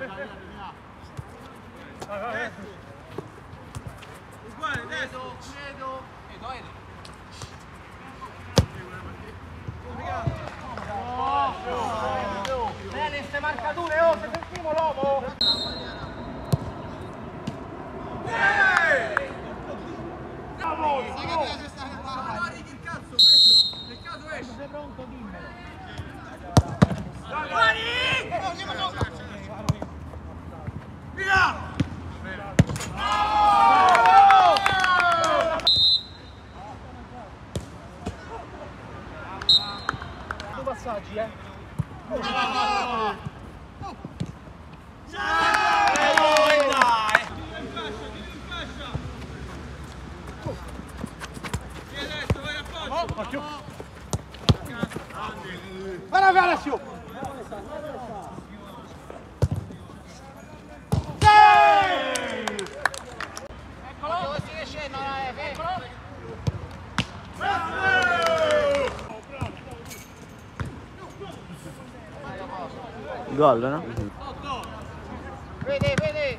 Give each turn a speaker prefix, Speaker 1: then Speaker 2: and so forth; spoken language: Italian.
Speaker 1: Uguale, adesso, Uguale, Uguale, Uguale, passaggi, eh.
Speaker 2: Guarda via Alessio!
Speaker 3: Gol, no?
Speaker 4: Vedi, vedi,